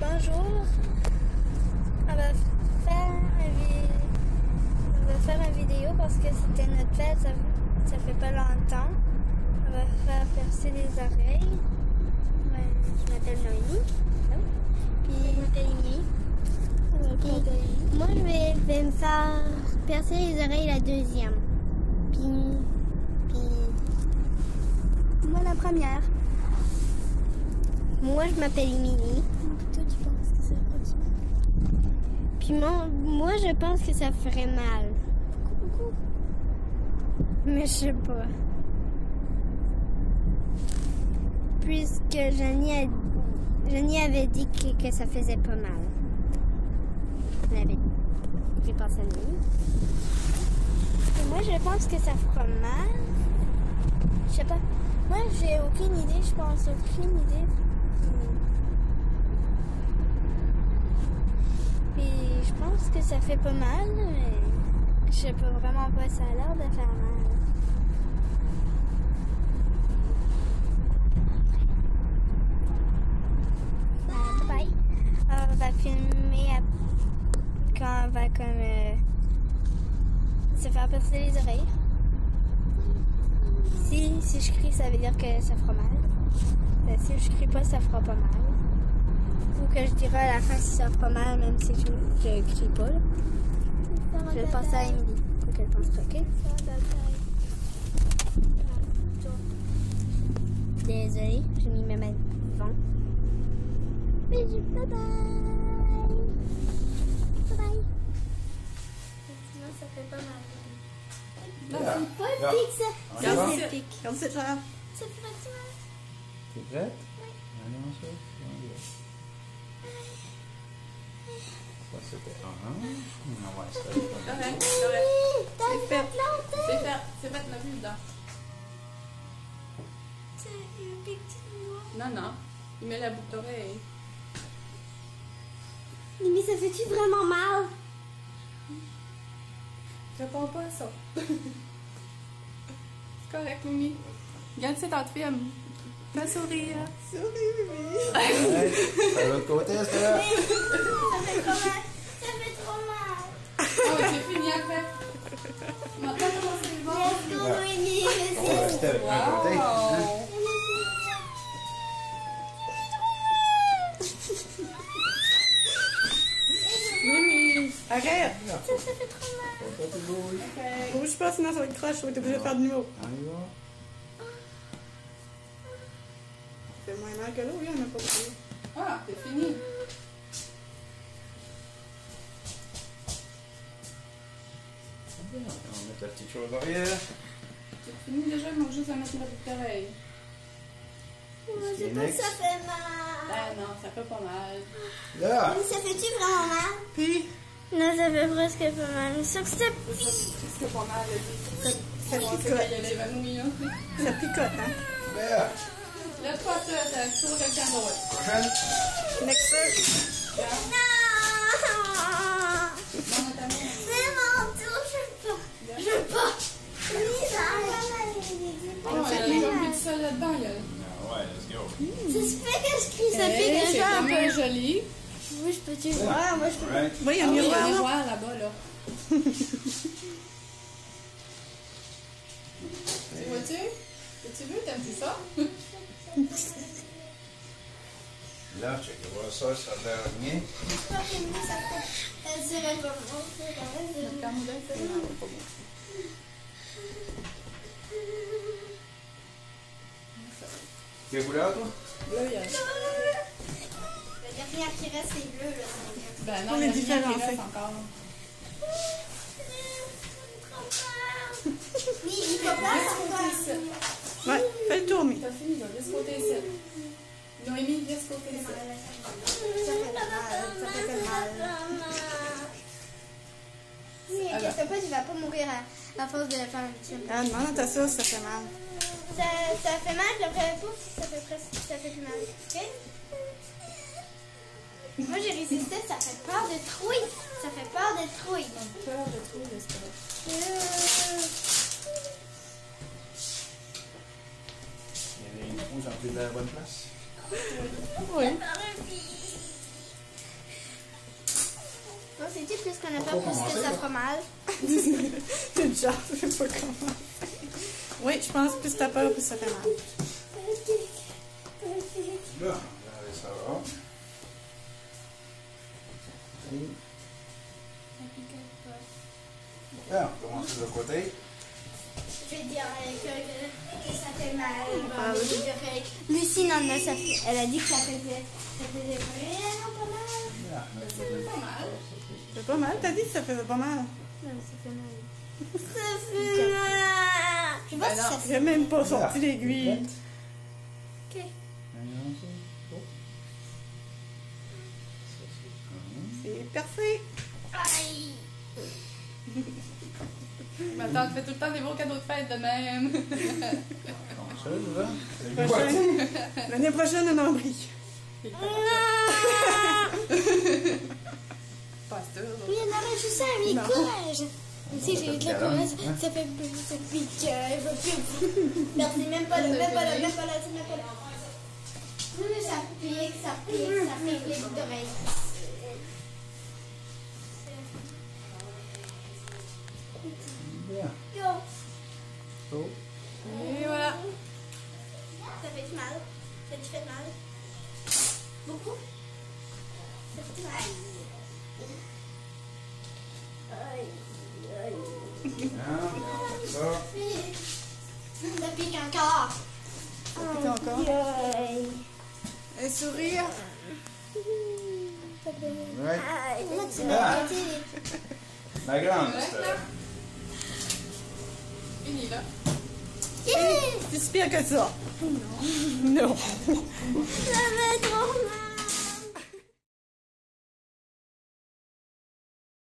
Bonjour. On va faire une, on va faire une vidéo parce que c'était notre fête, ça, ça fait pas longtemps. On va faire percer les oreilles. Ouais, je m'appelle Noémie. Puis je m'appelle Émilie. Moi, je vais, vais me faire percer les oreilles la deuxième. Puis, puis moi la première. Moi, je m'appelle Émilie. Toi, tu penses que ça ferait du mal? Moi, je pense que ça ferait mal. Mais je sais pas. Puisque Jenny avait dit que, ça faisait pas mal. Elle avait j'ai pensé à nous. Moi, je pense que ça fera mal. Je sais pas. Moi, j'ai aucune idée. Je pense aucune idée. Puis je pense que ça fait pas mal, mais je sais pas vraiment pas. Ça a l'air de faire mal. Bye. Euh, on va filmer quand on va comme euh, se faire percer les oreilles. Si, si je crie, ça veut dire que ça fera mal. Euh, si je crie pas, ça fera pas mal. Ou que je dirai à la fin si ça fera mal, même si je, je crie pas. là. Je vais penser à Emily. Faut qu'elle pense pas, ok? Désolée, j'ai mis ma main devant. Bisous, bye bye! Bye bye! Sinon, ça fait pas mal. Yeah. C'est pas Yeah. pique, ça! Va? c'est pique. Regarde cette là. Ça fait pas mal. T'es prête? Allez, on se on y va. C'est fait. C'est fait. Non, non. Il met la boucle d'oreille. Mais ça fait-tu vraiment mal? Réponds pas ça. C'est correct, Mimi. Regarde, c'est ta film. Fais sourire. Trop mal. Ça fait trop mal. Oh, c'est fini après. Maintenant, comment c'est bon? Let's go, Noémie. On va rester avec un côté. Wow. Mimi. Arrête! Ça, ça fait trop mal. Faut pas. Bouge sinon ça va être. Tu vas être obligé de faire de nouveau. On fait moins mal que l'eau, là, on n'a pas beaucoup. Ah, c'est fini. On va mettre la petite chose derrière. C'est fini déjà, il manque juste à mettre la boucle d'oreille. Je sais pas si ça fait mal. Ben non, ça fait pas mal. Là! Ça fait-tu vraiment mal? Puis, Non, ça fait presque pas mal. Mais sûr que c'est C'est pas mal, là. ça, ça c'est picote. Ça picote, hein? Là! Pas ça, t'as toujours quelqu'un d'autre. Prochaine. Next up. Regarde. Non! Donne ta main. C'est mon tour, je veux pas. Je veux pas. Oui, ça a mal. Oh, elle a déjà mis du sol là-dedans, elle. Ah ouais, let's go. Ça se fait que je crie, ça Eh, pique C'est déjà un quand même peu. Joli. Oui, je peux-tu? Ouais, moi je peux. Right. Oui, il y a Ah un oui, il y a miroir, un là. miroir là-bas, là. Tu vois-tu? Tu veux, t'aimes-tu ça? Là, check voir ça, ça a l'air ça pas bon, c'est quand même Quand dernière qui reste, c'est bleu, là. Ben On non, il y est a rien qui reste encore. Oui, il faut pas ici. Ouais, fais le tour, mais. T'as fini, là. Laisse côté ici. Noémie, laisse côté ici. Ça fait mal, ça fait mal. Inquiète pas, tu vas pas mourir à, à force de faire un petit. Ah, demande à ta source, ça fait mal. Ça, ça fait mal, puis après, pouf, ça fait presque, ça fait plus mal. Ok? Moi j'ai résisté, ça fait peur de trouille. Ça fait peur de trouille. Ça peur de trouille, Il y avait une rouge un peu de la bonne place. Oui. Bon, c'est dit plus qu'on a peur, plus que ça fera mal? T'es déjà, c'est pas comment. Oui, je pense plus t'as peur, plus ça fait mal. Et là, on commence de l'autre côté. Je vais dire que, que ça fait mal. Je dirais- Lucie, non, non, ça fait, elle a dit que ça faisait, ça faisait vraiment pas mal. Ça fait pas mal. Ça fait pas mal, t'as dit que ça faisait pas mal. Non, ça fait mal. Ça fait mal. Je vois si non. ça fait J'ai même pas sorti l'aiguille. Ok. Allons, c'est- oh. Ça, C'est parfait. Aïe. Ma tante fait tout le temps des beaux cadeaux de fête de même. Ça? Prochaine. L'année prochaine, un nombril. Pas sûr. Oui, non, mais je sais, mais Non. courage. Si j'ai eu de la courage, hein. ça fait ça pique, euh, je veux plus. C'est même pas là, même pas là, même pas là, même pas là. Ça pique, ça pique, ça pique les d'oreilles. Bien. Oh. Et voilà. ça fait du mal. Ça te fait mal. Beaucoup. Ça fait mal. Aïe, aïe. Bien, ça. Ça pique encore. pique encore. Aïe. Un sourire. Ouais. Aïe. Là, tu Ah. m'as grande, là. Fini là. Yeah! C'est si pire que ça. Non. Non. Ça.